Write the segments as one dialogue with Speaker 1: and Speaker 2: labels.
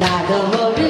Speaker 1: Nada morreu.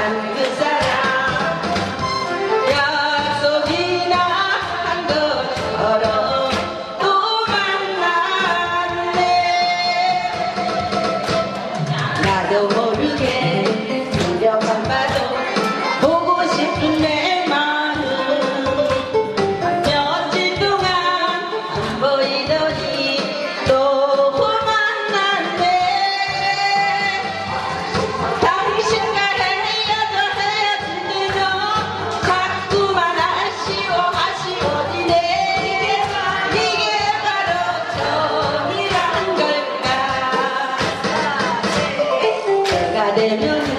Speaker 1: 나도 모르게 de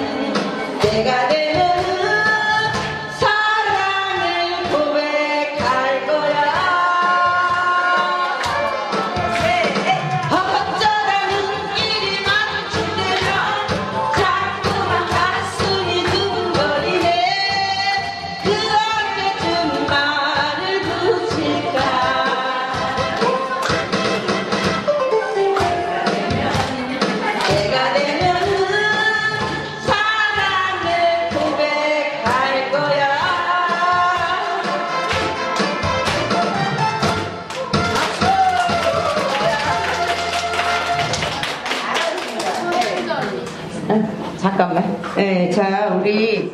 Speaker 1: 잠깐만. 네, 자, 우리